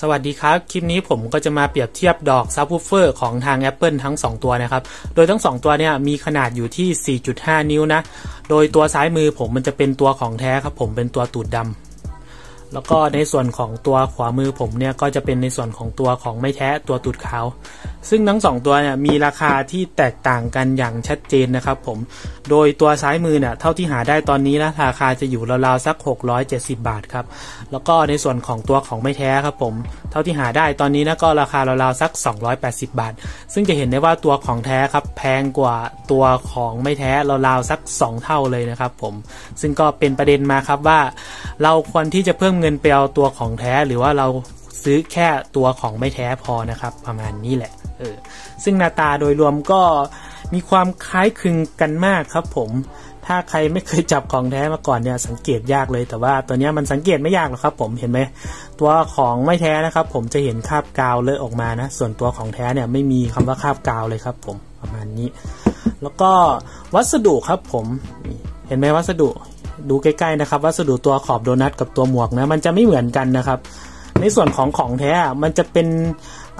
สวัสดีครับ คลิปนี้ผมก็จะมาเปรียบเทียบดอกซับวูเฟอร์ของทาง Apple ทั้ง 2 ตัวนะครับ โดยทั้ง 2 ตัวเนี่ยมีขนาดอยู่ที่ 4.5 นิ้วนะ โดยตัวซ้ายมือผมมันจะเป็นตัวของแท้ครับผมเป็นตัวตูดดำ แล้วก็ในส่วนของตัวขวามือผมเนี่ยก็จะเป็นในส่วนของตัวของไม่แท้ตัวตูดขาว ซึ่งทั้งสองตัวเนี่ยมีราคาที่แตกต่างกันอย่างชัดเจนนะครับผม โดยตัวซ้ายมือเนี่ยเท่าที่หาได้ตอนนี้นะราคาจะอยู่ราวๆสัก 670 บาทครับ แล้วก็ในส่วนของตัวของไม่แท้ครับผม เท่าที่หาได้ตอนนี้นะก็ราคาราวๆสัก 280 บาท ซึ่งจะเห็นได้ว่าตัวของแท้ครับแพงกว่าตัวของไม่แท้ราวๆสัก 2 เท่าเลยนะครับผม ซึ่งก็เป็นประเด็นมาครับว่า เราควรที่จะเพิ่มเงินไปเอาตัวของแท้หรือว่าเราซื้อแค่ตัวของไม่แท้พอนะครับ ประมาณนี้แหละเออซึ่งหน้าตาโดยรวมก็มีความคล้ายคลึงกันมากครับ ผม ถ้าใครไม่เคยจับของแท้มาก่อนเนี่ยสังเกตยากเลย แต่ว่าตัวนี้มันสังเกตไม่ยากหรอกครับ ผมเห็นไหมตัวของไม่แท้นะครับ ผมจะเห็นคราบกาวเลอะออกมานะ ส่วนตัวของแท้เนี่ยไม่มีคำว่าคราบกาวเลยครับ ผมประมาณนี้ แล้วก็วัสดุครับ ผมเห็นไหมวัสดุ ดูใกล้ๆนะครับ วัสดุตัวขอบโดนัทกับตัวหมวกนะมันจะไม่เหมือนกันนะครับ ในส่วนของของแท้มันจะเป็น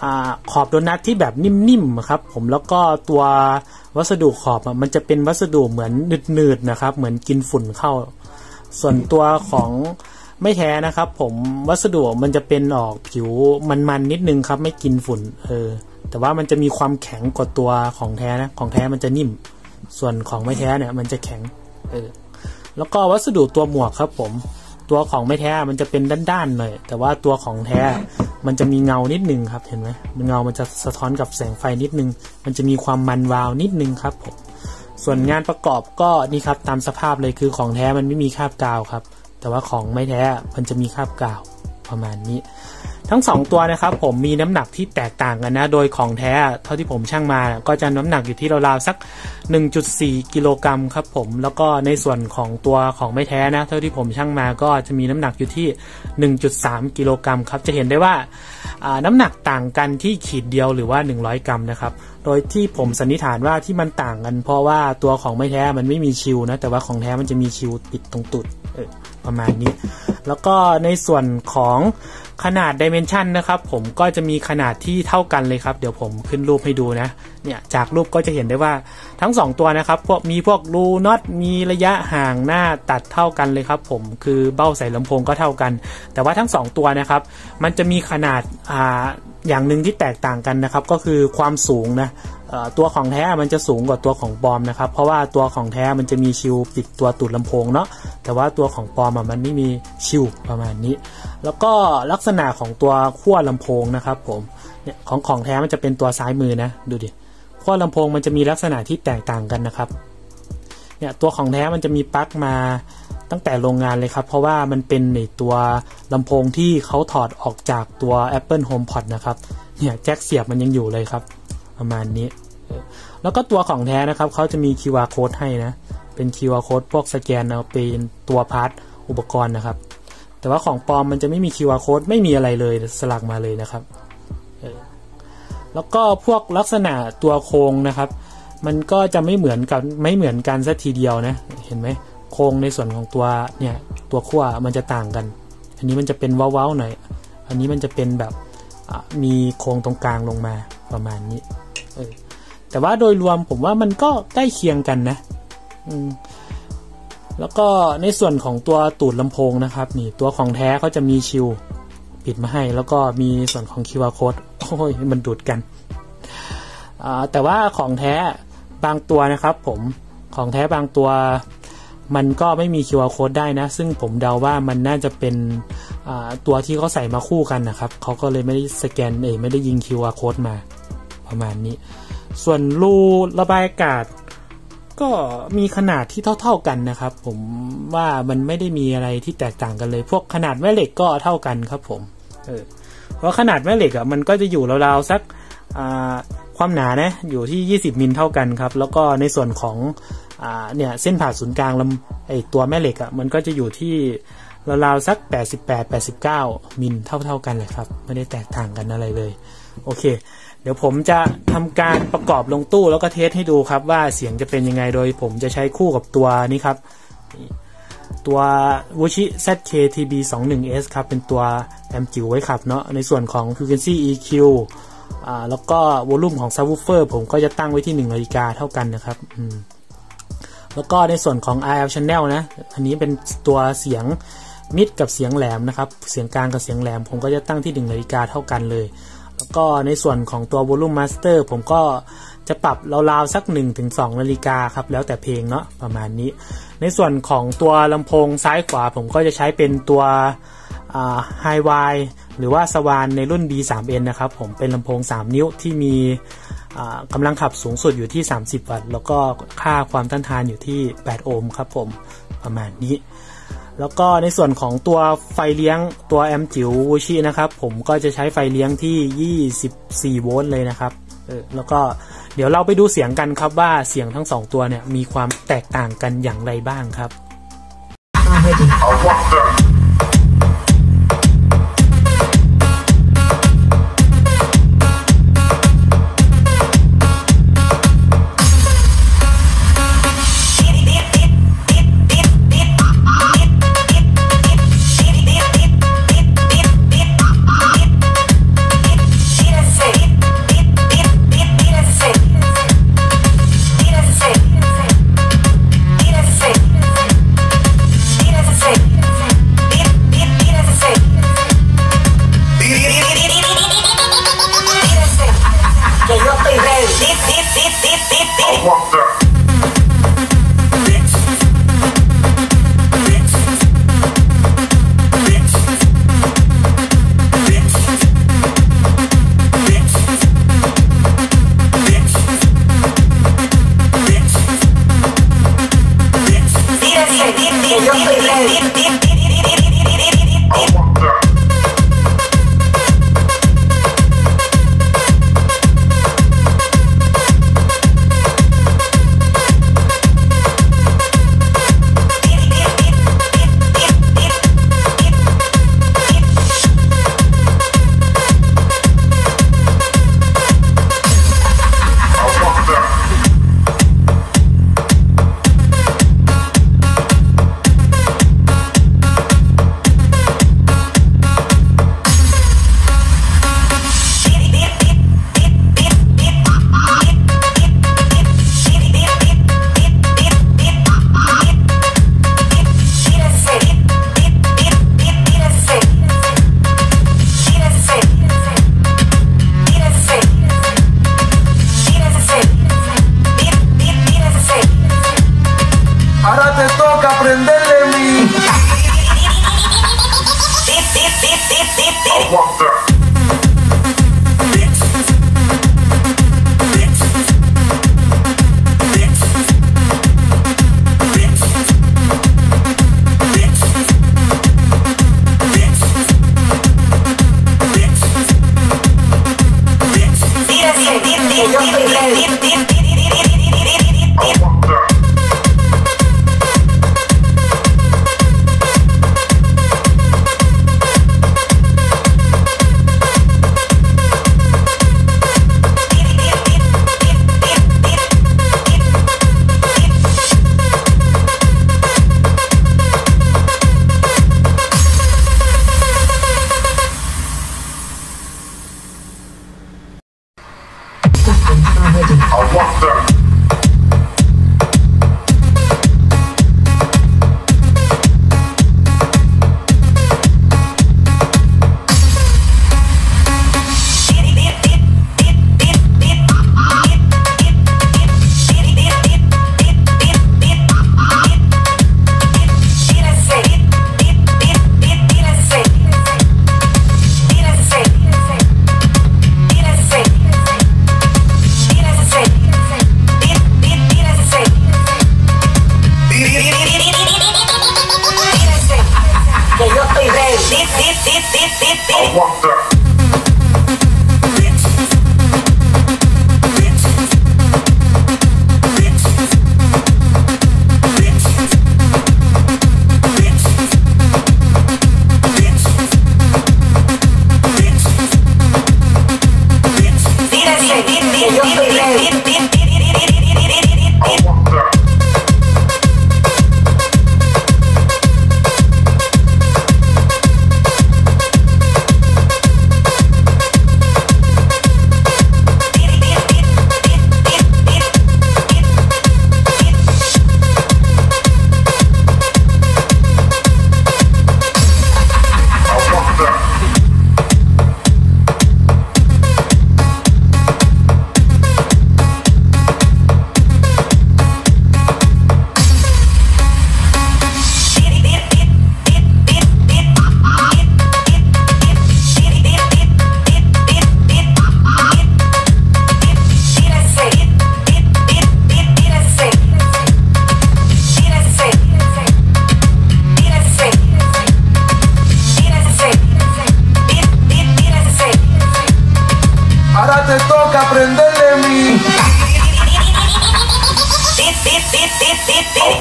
อขอบโดนัทที่แบบนิ่มๆครับ ผมแล้วก็ตัววัสดุขอบมันจะเป็นวัสดุเหมือนหนืดๆนะครับ เหมือนกินฝุ่นเข้า ส่วนตัวของไม่แท้นะครับ ผมวัสดุมันจะเป็นออกผิวมันๆนิดนึงครับ ไม่กินฝุ่นเออแต่ว่ามันจะมีความแข็งกว่าตัวของแท้นะของแท้มันจะนิ่ม ส่วนของไม่แท้เนี่ย มันจะแข็ง เออ แล้วก็วัสดุตัวหมวกครับผม ตัวของไม่แท้มันจะเป็นด้านๆหน่อย แต่ว่าตัวของแท้มันจะมีเงานิดนึงครับเห็นไหมเงามันจะสะท้อนกับแสงไฟนิดนึง มันจะมีความมันวาวนิดนึงครับผม ส่วนงานประกอบก็นี่ครับตามสภาพเลยคือของแท้มันไม่มีคราบกาวครับ แต่ว่าของไม่แท้มันจะมีคราบกาวประมาณนี้ ทั้ง 2 ตัวนะครับผมมีน้ำหนักที่แตกต่างกันนะ โดยของแท้เท่าที่ผมช่างมา ก็จะน้ำหนักอยู่ที่ราวๆสัก 1.4 กิโลกรัมครับผมแล้วก็ในส่วนของตัวของไม่แท้นะ เท่าที่ผมช่างมาก็จะมีน้ำหนักอยู่ที่ 1.3 กิโลกรัมครับจะเห็นได้ว่าน้ำหนักต่างกันที่ขีดเดียวหรือว่า 100 กรัมนะครับโดยที่ผมสันนิษฐานว่าที่มันต่างกัน เพราะว่าตัวของไม่แท้มันไม่มีชิวนะแต่ว่าของแท้มันจะมีชิวติดตรงตุด ประมาณนี้ แล้วก็ในส่วนของขนาดดิเมนชันนะครับ ผมก็จะมีขนาดที่เท่ากันเลยครับ เดี๋ยวผมขึ้นรูปให้ดูนะ เนี่ยจากรูปก็จะเห็นได้ว่าทั้ง 2 ตัวนะครับ พวกมีพวกรูน็อตมีระยะห่างหน้าตัดเท่ากันเลยครับ ผมคือเบ้าใส่ลำโพงก็เท่ากัน แต่ว่าทั้ง 2 ตัวนะครับ มันจะมีขนาดอ่าอย่างหนึ่งที่แตกต่างกันนะครับ ก็คือความสูงนะ ตัวของแท้มันจะสูงกว่าตัวของปลอมนะครับ เพราะว่าตัวของแท้มันจะมีชิวปิดตัวตูดลำโพงเนาะแต่ว่าตัวของปลอมมันไม่มีชิวประมาณนี้ แล้วก็ลักษณะของตัวขั้วลำโพงนะครับผมเนี่ยของของแท้มันจะเป็นตัวซ้ายมือนะดูดิขั้วลำโพงมันจะมีลักษณะที่แตกต่างกันนะครับเนี่ยตัวของแท้มันจะมีปลั๊กมาตั้งแต่โรงงานเลยครับ เพราะว่ามันเป็นในตัวลำโพงที่เขาถอดออกจากตัว Apple HomePod นะครับเนี่ยแจ็คเสียบมันยังอยู่เลยครับ ประมาณนี้ แล้วก็ตัวของแท้นะครับเขาจะมี QR code ให้นะ เป็น QR code พวกสแกนเอาเป็นตัวพาร์ทอุปกรณ์นะครับ แต่ว่าของปลอมมันจะไม่มี QR code ไม่มีอะไรเลยสลักมาเลยนะครับแล้วก็พวกลักษณะตัวโครงนะครับ มันก็จะไม่เหมือนกับไม่เหมือนกันสัทีเดียวนะ เห็นไหมโครงในส่วนของตัวเนี่ยตัวขั้วมันจะต่างกัน อันนี้มันจะเป็นเว้าๆหน่อย อันนี้มันจะเป็นแบบมีโครงตรงกลางลงมาประมาณนี้ แต่ว่าโดยรวมผมว่ามันก็ใกล้เคียงกันนะแล้วก็ในส่วนของตัวตูดลำโพงนะครับ นี่ตัวของแท้เขาจะมีชิวปิดมาให้ แล้วก็มีส่วนของคิวอาร์โค้ดโอ้ยมันดูดกัน แต่ว่าของแท้บางตัวนะครับ ผมของแท้บางตัวมันก็ไม่มี QR code ได้นะ ซึ่งผมเดาว่ามันน่าจะเป็นตัวที่เขาใส่มาคู่กันนะครับ เขาก็เลยไม่ได้สแกนเองไม่ได้ยิง QR code มาประมาณนี้ ส่วนรูระบายอากาศ ก็มีขนาดที่เท่า ๆกันนะครับ ผมว่ามันไม่ได้มีอะไรที่แตกต่างกันเลย พวกขนาดแม่เหล็กก็เท่ากันครับผม เออเพราะขนาดแม่เหล็กอะมันก็จะอยู่ราวๆสักความหนานะอยู่ที่ 20 มิลเท่ากันครับ แล้วก็ในส่วนของอเนี่ยเส้นผ่าศูนย์กลางลำไอตัวแม่เหล็กอะมันก็จะอยู่ที่ราวๆสัก 88-89 มิลเท่าๆกันเลยครับ ไม่ได้แตกต่างกันอะไรเลย โอเค เดี๋ยวผมจะทำการประกอบลงตู้แล้วก็เทสให้ดูครับว่าเสียงจะเป็นยังไงโดยผมจะใช้คู่กับตัวนี้ครับ ตัว w u s h i ZK-TB 21S ครับ เป็นตัวแอมจิ๋วไว้ขับเนาะในส่วนของ Frequency EQ อ่าแล้วก็วอลลุ่มของ Subwoofer ผมก็จะตั้งไว้ที่1นาฬิกาเท่ากันนะครับอืมแล้วก็ในส่วนของ RL Channel นะ อันนี้เป็นตัวเสียงมิดกับเสียงแหลมนะครับ เสียงกลางกับเสียงแหลมผมก็จะตั้งที่1นาฬิกาเท่ากันเลย แล้วก็ในส่วนของตัว Volume Master ผมก็จะปรับราวๆสัก 1-2นาฬิกาครับ แล้วแต่เพลงเนาะประมาณนี้ ในส่วนของตัวลำโพงซ้ายขวาผมก็จะใช้เป็นตัวไฮไวหรือว่าสวานในรุ่น B3N นะครับผมเป็นลำโพง 3 นิ้วที่มีกำลังขับสูงสุดอยู่ที่ 30 วัตต์ แล้วก็ค่าความต้านทานอยู่ที่ 8 โอห์มครับผมประมาณนี้ แล้วก็ในส่วนของตัวไฟเลี้ยงตัวแอมจิ๋ววูชินะครับ ผมก็จะใช้ไฟเลี้ยงที่ 24 โวลต์เลยนะครับเออแล้วก็เดี๋ยวเราไปดูเสียงกันครับว่าเสียงทั้งสองตัวเนี่ยมีความแตกต่างกันอย่างไรบ้างครับ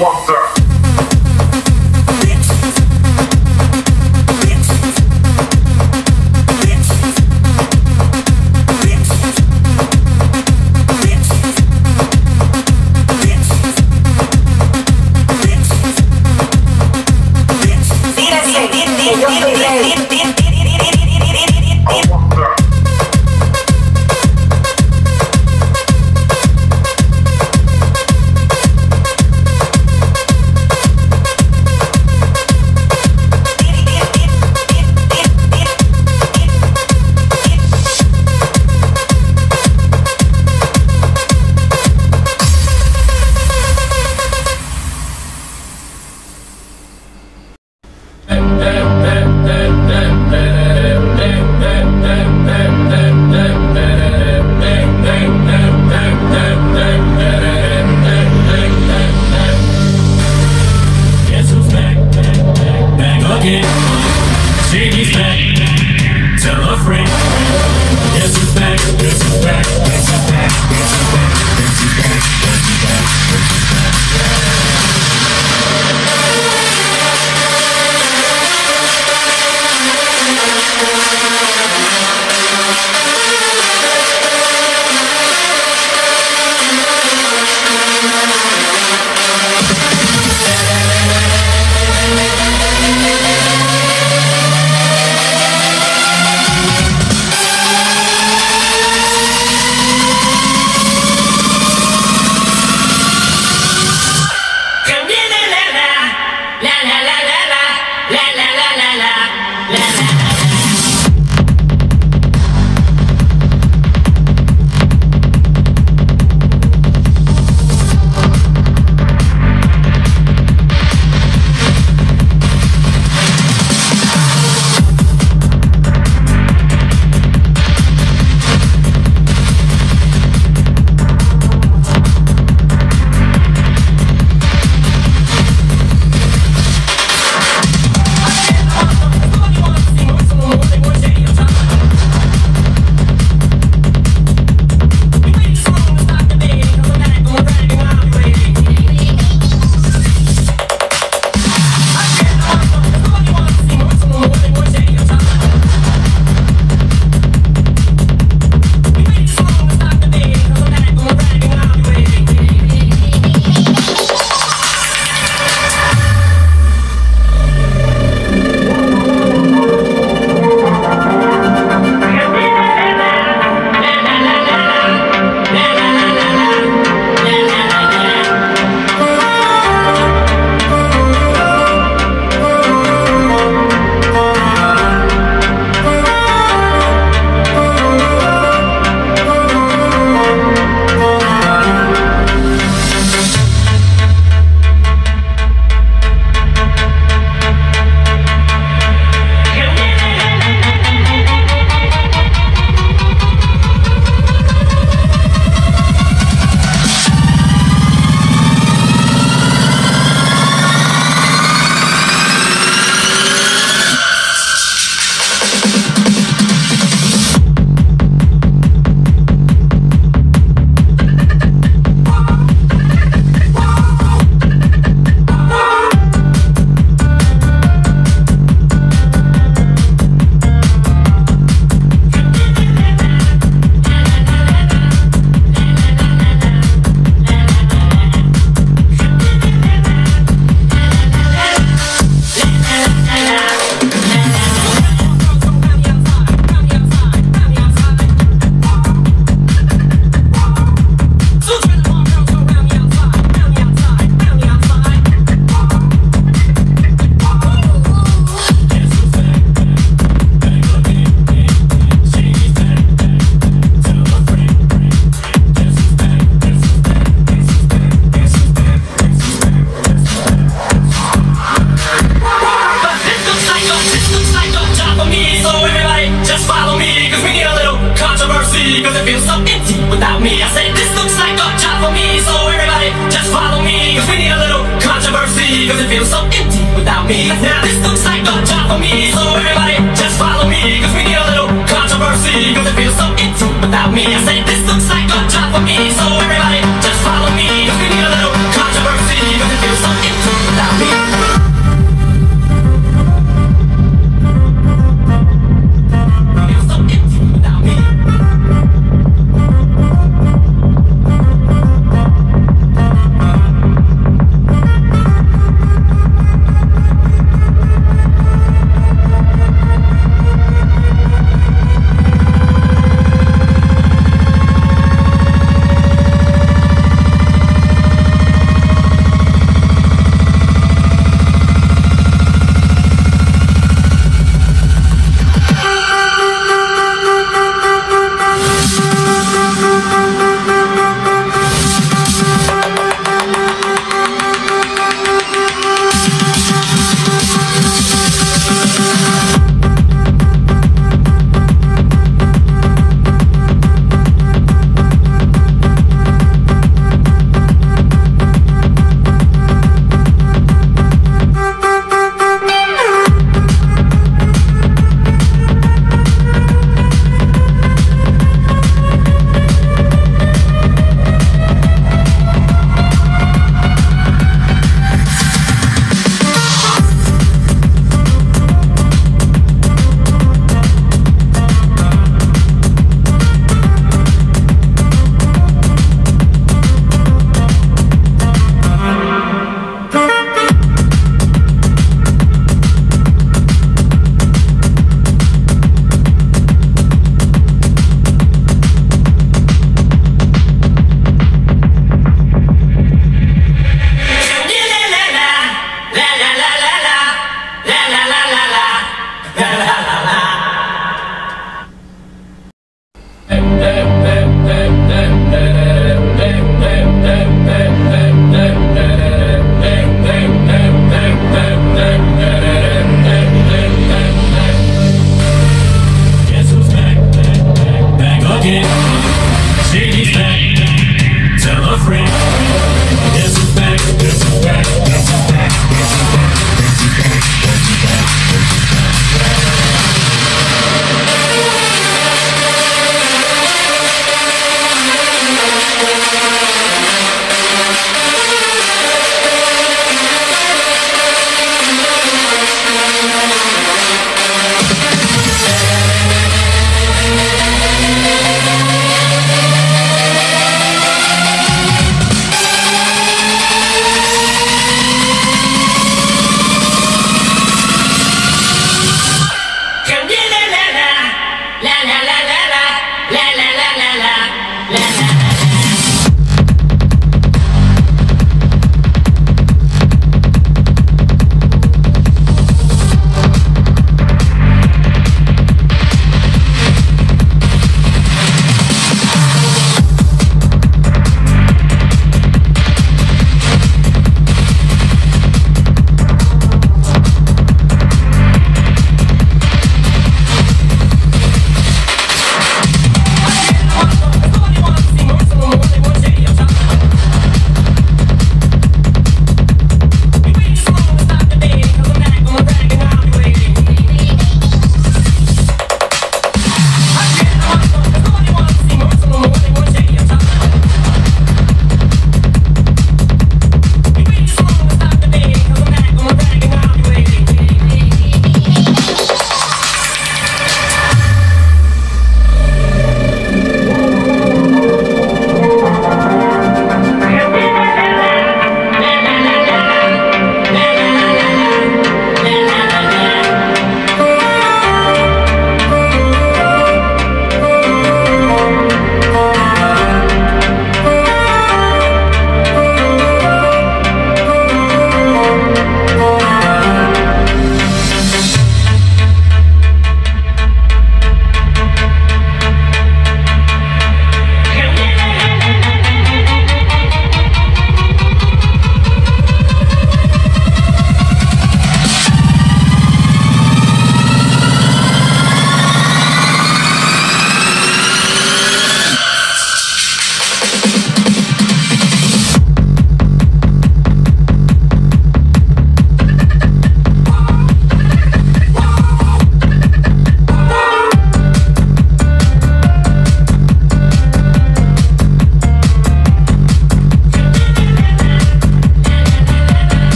What's up?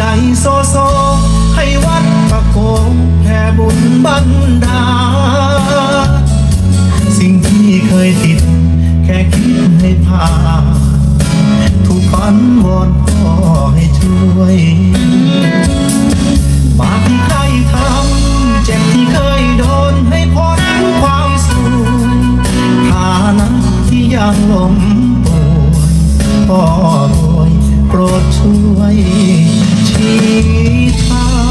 ใจโซโซ ให้วัดประโคมแผ่บุญบันดา สิ่งที่เคยติด แค่คิดให้พาทุกปันวอนพ่อให้ช่วยบาปที่ใครทำเจ็บที่เคยโดนให้พ้นความสูญฐานะที่ยังล้มป่วยพ่อรวยโปรดช่วย Sweetheart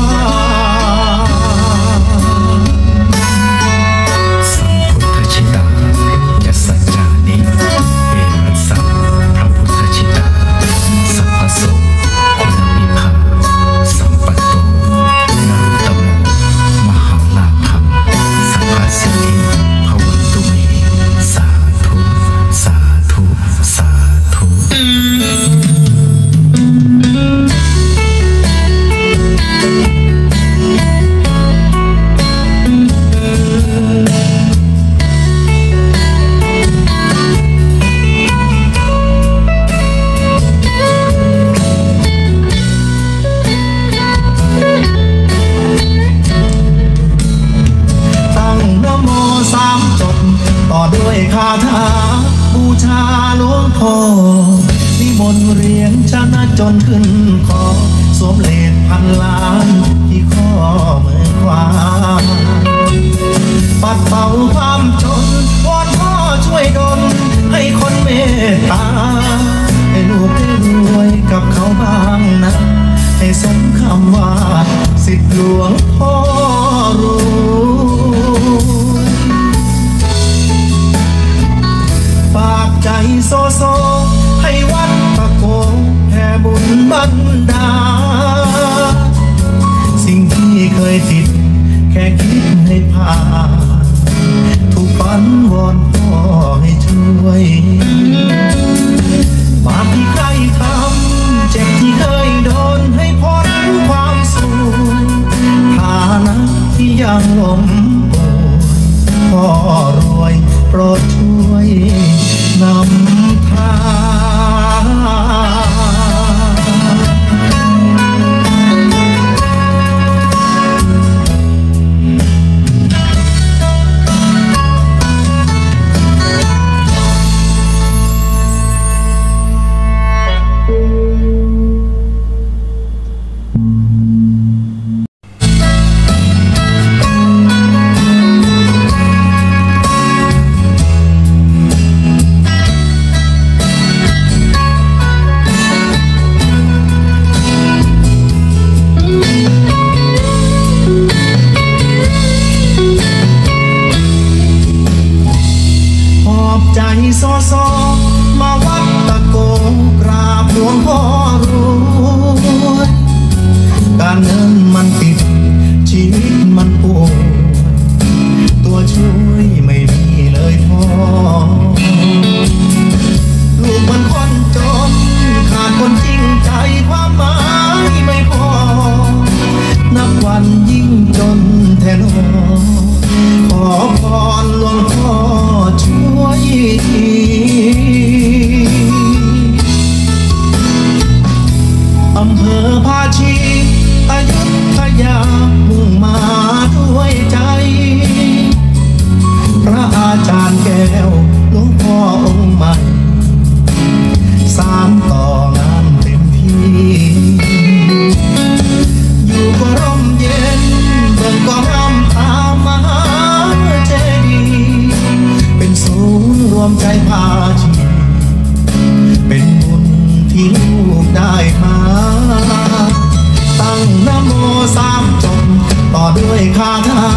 ยคาถา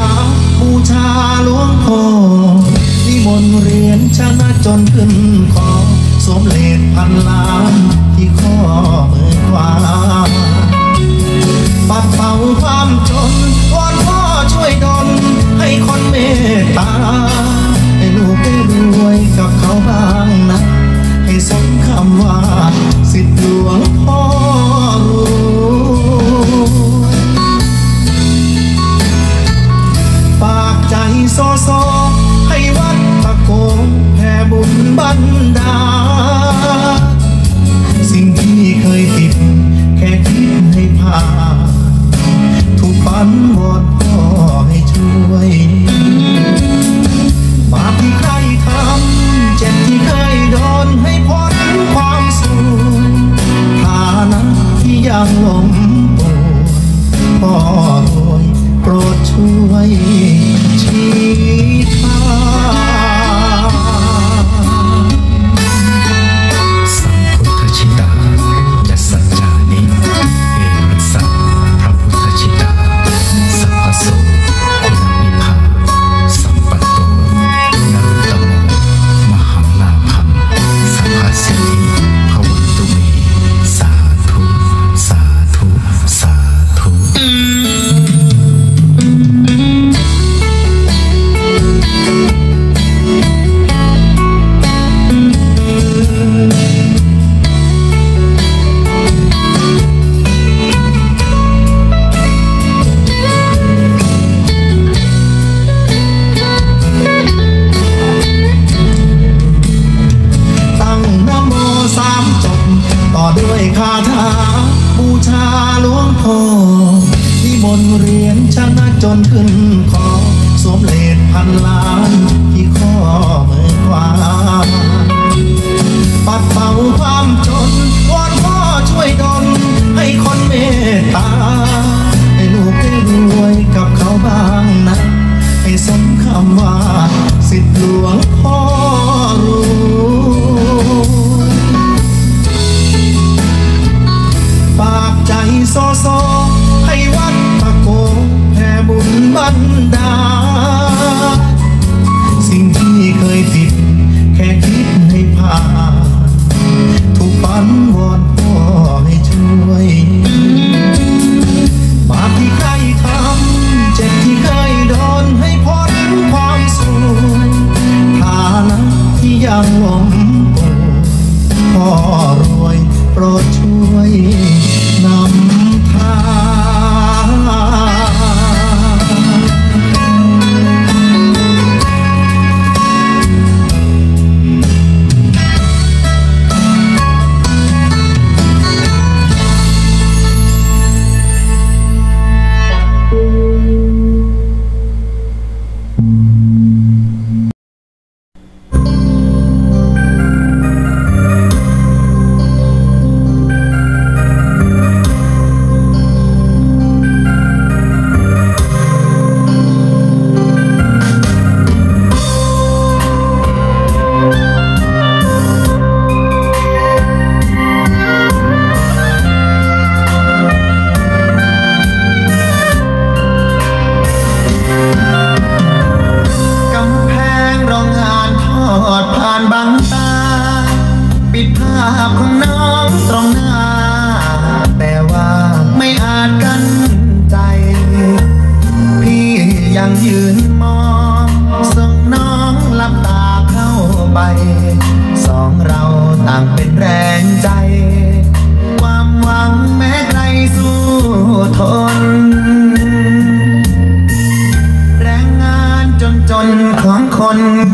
บูชาหลวงพ่อนิมนต์เรียนชนะจนขึ้นขอสมเลดพันล้า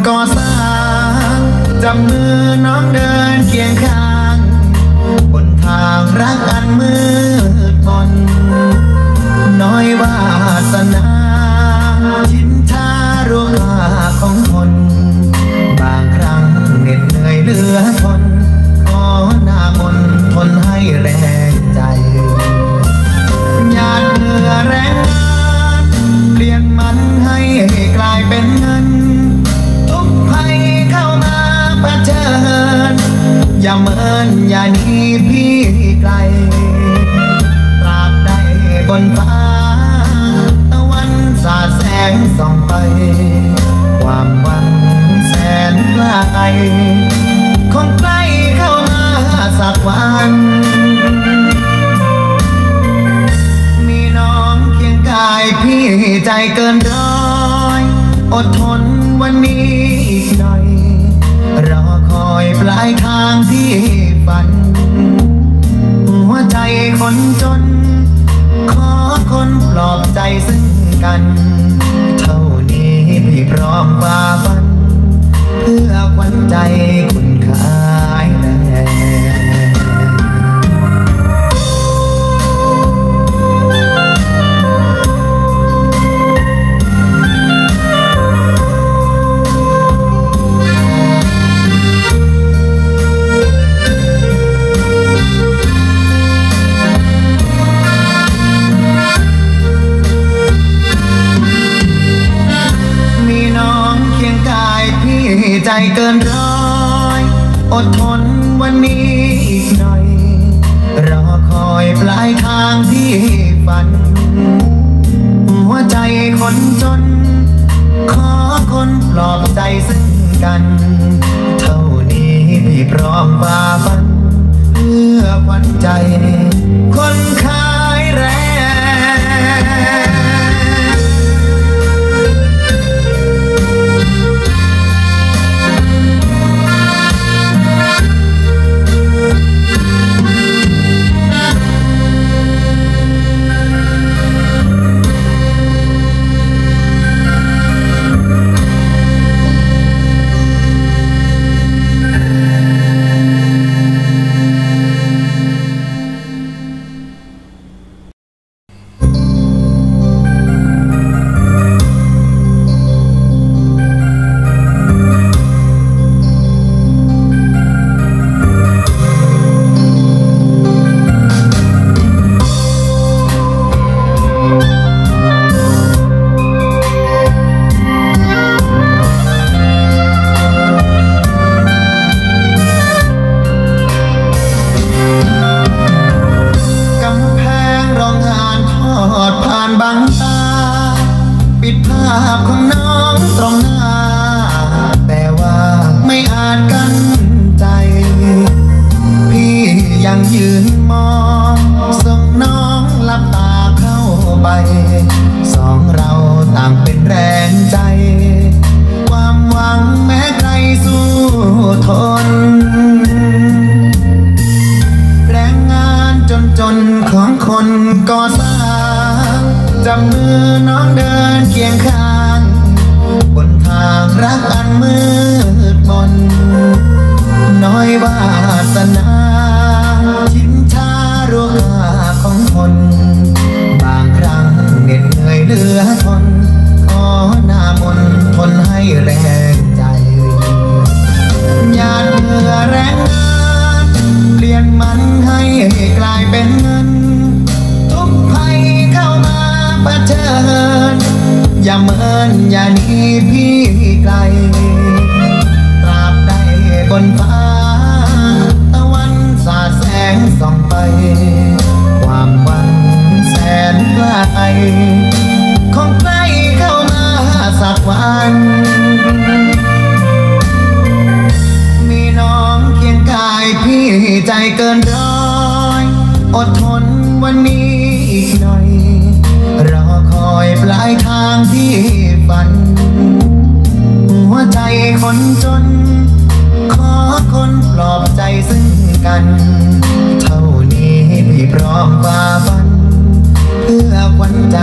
ก่อสร้างจับมือน้องเดินเคียงข้างบนทางรักอันมืดมน น้อยวาสนาชินทารุ่งลาของคน บางครั้งเหน็ดเหนื่อยเหลือทนขอหน้ามนทนให้แรงใจหยาเหงื่อแรงเปลี่ยนมันให้กลายเป็นงา อย่าเมินอย่าหนีพี่ไกล ตราบใดบนฟ้า ตะวันสาดแสงส่องไป ความหวังแสนไกลคงใกล้เข้ามาสักวันมีน้องเคียงกายพี่ใจเกินร้อย อดทนวันนี้ อคอยปลายทางที่ฝัน หัวใจคนจน ขอคนปลอบใจซึ่งกัน เท่านี้พี่พร้อมฝ่าฟัน เพื่อวันใจคุณค่า เกินร้อยอดทนวันนี้อีกหน่อย รอคอยปลายทางที่ฝัน หัวใจคนจน ขอคนปลอบใจซึ่งกัน เท่านี้พี่พร้อมฝ่าฟัน เพื่อวันใจคน เมินอย่าหนีพี่ไกล ตราบใดบนฟ้า ตะวันสาดแสงส่องไป ความหวังแสนไกลคงใกล้เข้ามาสักวันมีน้องเคียงกายพี่ใจเกินร้อย อดทนวันนี้อีกหน่อย ลายทางที่ฝัน หัวใจคนจน ขอคนปลอบใจซึ่งกัน เท่านี้พี่พร้อมฝ่าฟัน เพื่อควันใจ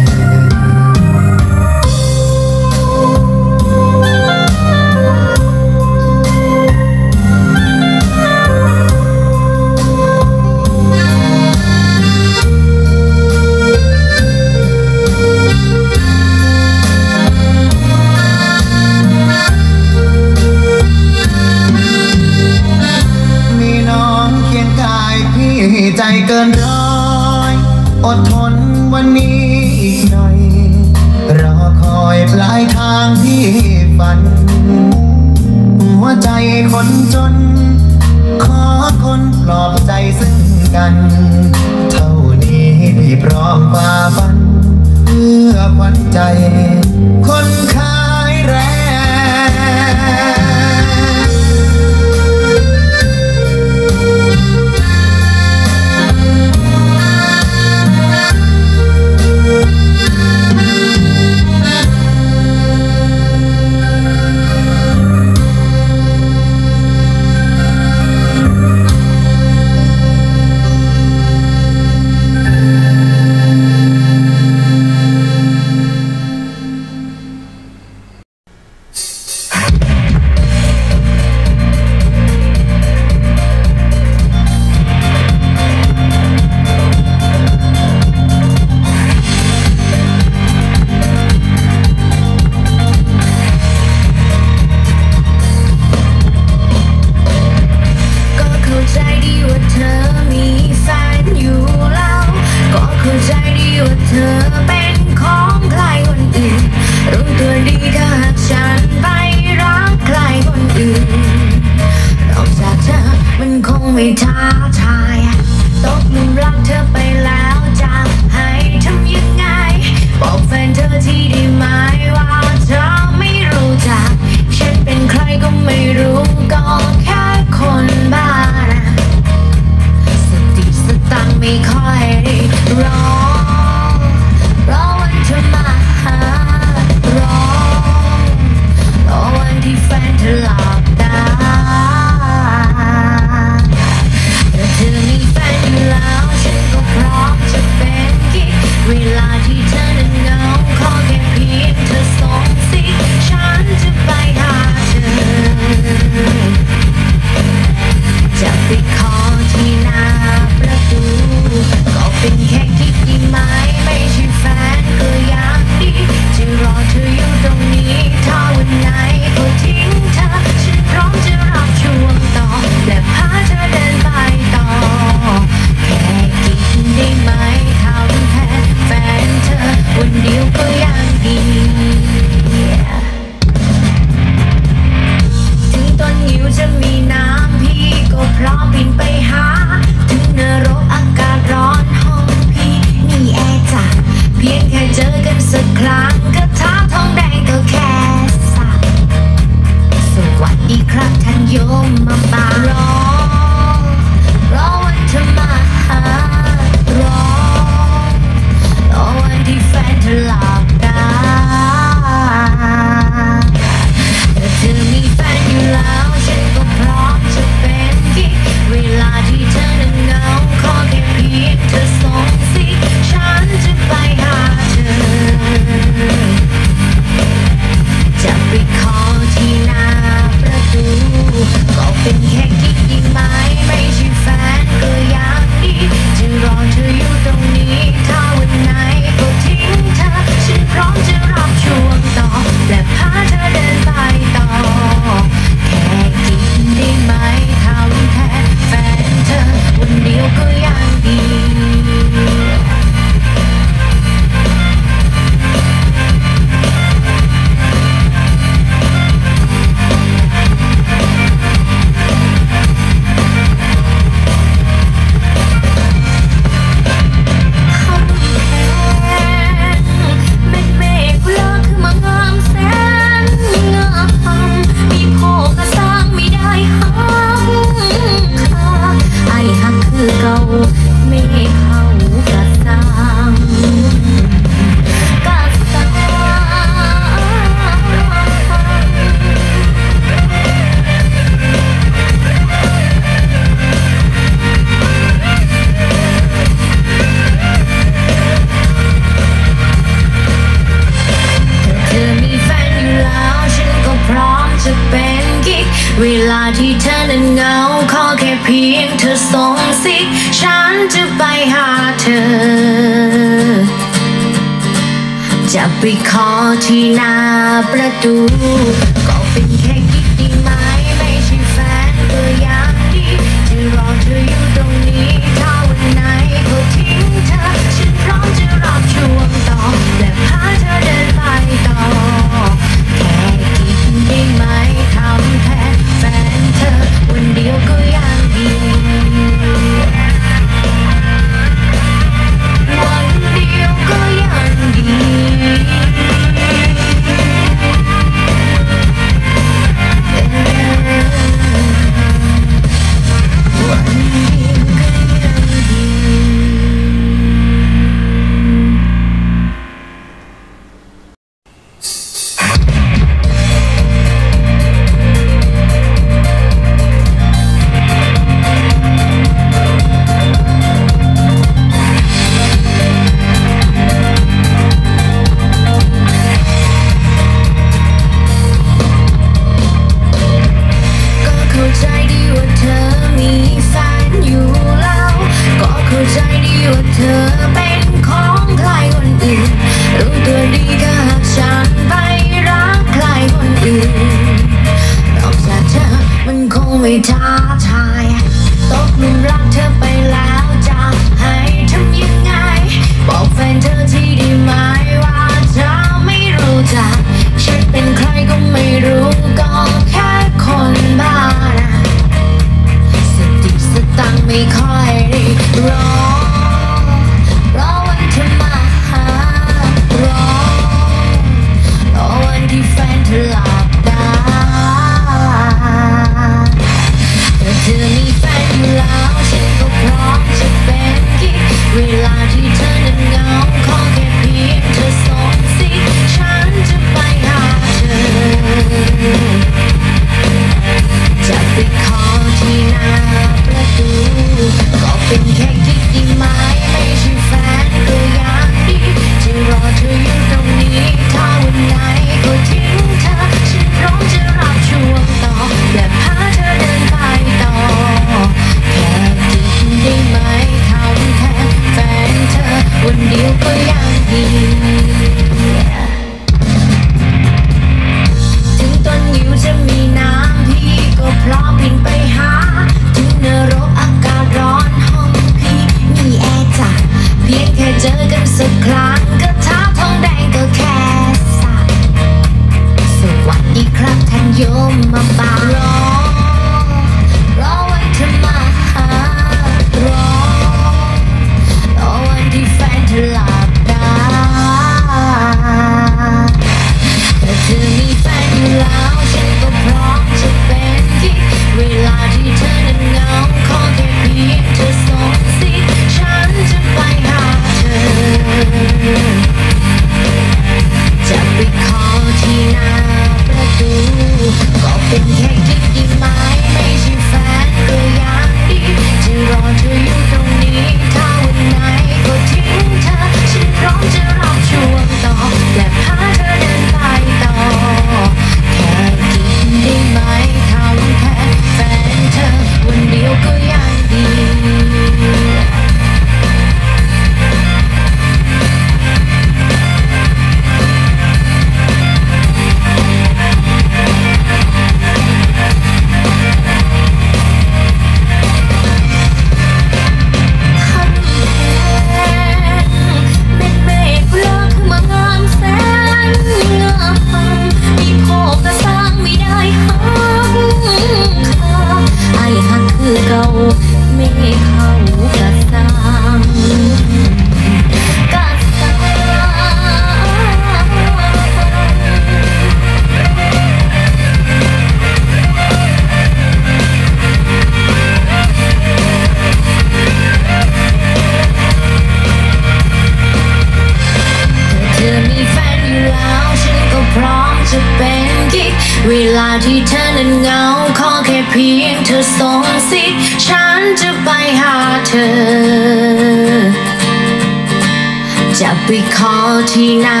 จะไปขอที่หน้า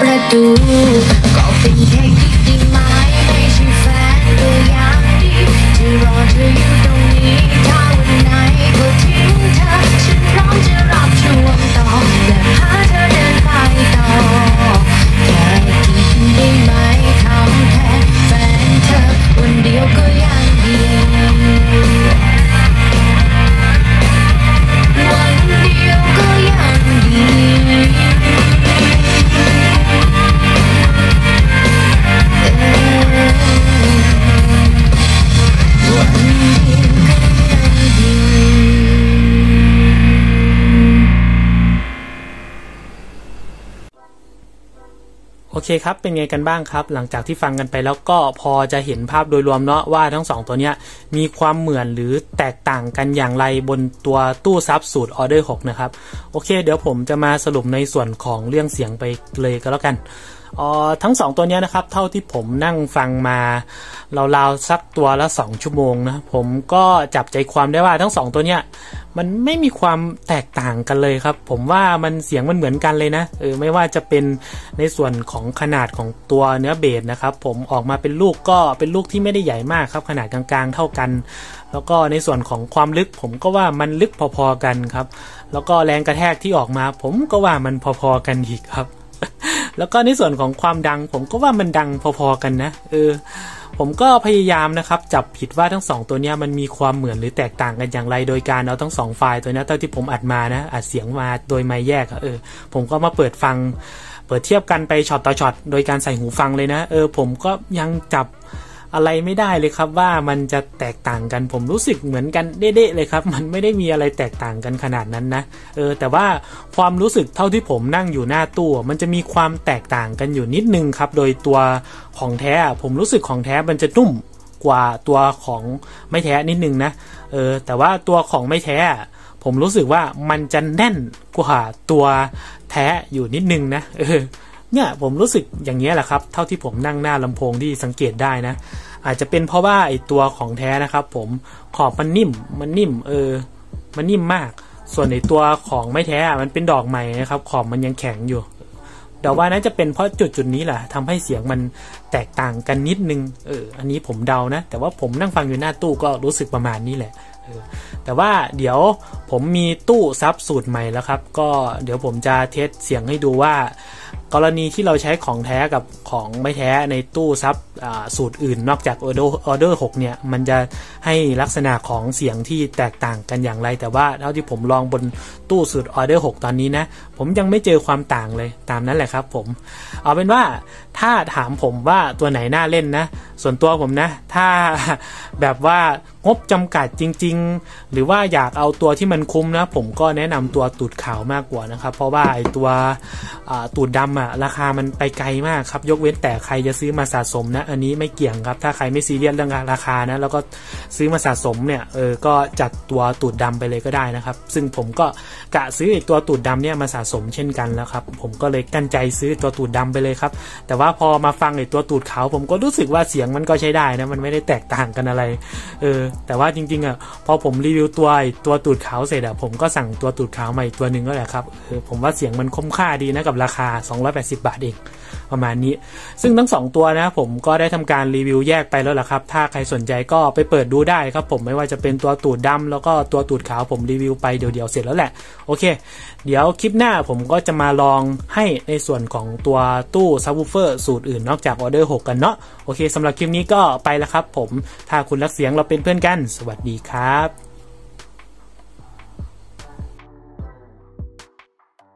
ประตู ก็เป็นแค่ เคครับ เป็นไงกันบ้างครับ หลังจากที่ฟังกันไปแล้วก็พอจะเห็นภาพโดยรวมเนาะว่าทั้งสองตัวเนี้ยมีความเหมือนหรือแตกต่างกันอย่างไรบนตัวตู้ซับสูตรออเดอร์6นะครับ โอเค เดี๋ยวผมจะมาสรุปในส่วนของเรื่องเสียงไปเลยก็แล้วกันอ่อทั้งสองตัวเนี้ยนะครับ เท่าที่ผมนั่งฟังมาราวๆสักตัวละ 2 ชั่วโมงนะ ผมก็จับใจความได้ว่าทั้งสองตัวเนี้ย มันไม่มีความแตกต่างกันเลยครับ ผมว่ามันเสียงมันเหมือนกันเลยนะเออไม่ว่าจะเป็นในส่วนของขนาดของตัวเนื้อเบสนะครับ ผมออกมาเป็นลูกก็เป็นลูกที่ไม่ได้ใหญ่มากครับ ขนาดกลางๆเท่ากัน แล้วก็ในส่วนของความลึก ผมก็ว่ามันลึกพอๆกันครับ แล้วก็แรงกระแทกที่ออกมา ผมก็ว่ามันพอๆกันอีกครับ แล้วก็ในส่วนของความดัง ผมก็ว่ามันดังพอๆกันนะเออ ผมก็พยายามนะครับ จับผิดว่าทั้งสองตัวเนี้ยมันมีความเหมือนหรือแตกต่างกันอย่างไร โดยการเอาทั้งสองไฟล์ตัวนี้เท่าที่ผมอัดมานะอัดเสียงมาโดยไม่แยกเออ ผมก็มาเปิดฟัง เปิดเทียบกันไปช็อตต่อช็อตโดยการใส่หูฟังเลยนะ เออ ผมก็ยังจับ อะไรไม่ได้เลยครับว่ามันจะแตกต่างกันผมรู้สึกเหมือนกันเด๊ะๆเลยครับ มันไม่ได้มีอะไรแตกต่างกันขนาดนั้นนะเออแต่ว่าความรู้สึกเท่าที่ผมนั่งอยู่หน้าตู้มันจะมีความแตกต่างกันอยู่นิดนึงครับ โดยตัวของแท้ผมรู้สึกของแท้มันจะนุ่มกว่าตัวของไม่แท้นิดนึงนะเออแต่ว่าตัวของไม่แท้ผมรู้สึกว่ามันจะแน่นกว่าตัวแท้อยู่นิดนึงนะเออ เนี่ยผมรู้สึกอย่างนี้แหละครับ เท่าที่ผมนั่งหน้าลำโพงที่สังเกตได้นะ อาจจะเป็นเพราะว่าไอตัวของแท้นะครับ ผมขอบมันนิ่มมันนิ่ม เออ มันนิ่มมาก ส่วนในตัวของไม่แท้มันเป็นดอกใหม่นะครับ ขอบมันยังแข็งอยู่เดาว่าน่าจะเป็นเพราะจุดจุดนี้แหละทำให้เสียงมันแตกต่างกันนิดนึงเอออันนี้ผมเดานะ แต่ว่าผมนั่งฟังอยู่หน้าตู้ก็รู้สึกประมาณนี้แหละเออแต่ว่าเดี๋ยวผมมีตู้ sub สูตรใหม่แล้วครับ ก็เดี๋ยวผมจะ test เสียงให้ดูว่า กรณีที่เราใช้ของแท้กับของไม่แท้ในตู้ sub สูตรอื่นนอกจาก order order 6เนี่ย มันจะให้ลักษณะของเสียงที่แตกต่างกันอย่างไร แต่ว่าเท่าที่ผมลองบนตู้สูตรออเดอร์6ตอนนี้นะ ผมยังไม่เจอความต่างเลยตามนั้นแหละครับผม เอาเป็นว่าถ้าถามผมว่าตัวไหนน่าเล่นนะ ส่วนตัวผมนะ ถ้าแบบว่างบจำกัดจริง ๆ หรือว่าอยากเอาตัวที่มันคุ้มนะ ผมก็แนะนำตัวตูดขาวมากกว่านะครับเพราะว่าไอตัวอ่าตูดดำอะราคามันไปไกลมากครับ ยกเว้นแต่ใครจะซื้อมาสะสมนะ อันนี้ไม่เกี่ยงครับ ถ้าใครไม่ซีเรียสเรื่องราคานะ แล้วก็ซื้อมาสะสมเนี่ย เออ ก็จัดตัวตูดดำไปเลยก็ได้นะครับ ซึ่งผมก็กะซื้อไอ้ตัวตูดดำเนี่ยมาสะสมเช่นกันแล้วครับ ผมก็เลยกั้นใจซื้อตัวตูดดำไปเลยครับ แต่ว่าพอมาฟังไอ้ตัวตูดขาวผมก็รู้สึกว่าเสียงมันก็ใช้ได้นะ มันไม่ได้แตกต่างกันอะไร เออ แต่ว่าจริงๆอะพอผมรีวิวตัวไอ้ตัวตูดขาวเสร็จอะผมก็สั่งตัวตูดขาวมาอีกตัวหนึ่งก็แหละครับ เออ ผมว่าเสียงมันคุ้มค่าดีนะกับราคา280 บาทเอง ประมาณนี้ ซึ่งทั้งสองตัวนะผมก็ได้ทำการรีวิวแยกไปแล้วล่ะครับ ถ้าใครสนใจก็ไปเปิดดูได้ครับผมไม่ว่าจะเป็นตัวตูดดำแล้วก็ตัวตูดขาวผมรีวิวไปเดี๋ยวๆเสร็จแล้วแหละ โอเค เดี๋ยวคลิปหน้าผมก็จะมาลองให้ในส่วนของตัวตู้ซับวูเฟอร์สูตรอื่นนอกจากออเดอร์6กันเนาะโอเคสำหรับคลิปนี้ก็ไปแล้วครับ ผมถ้าคุณรักเสียงเราเป็นเพื่อนกัน สวัสดีครับ